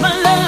my love.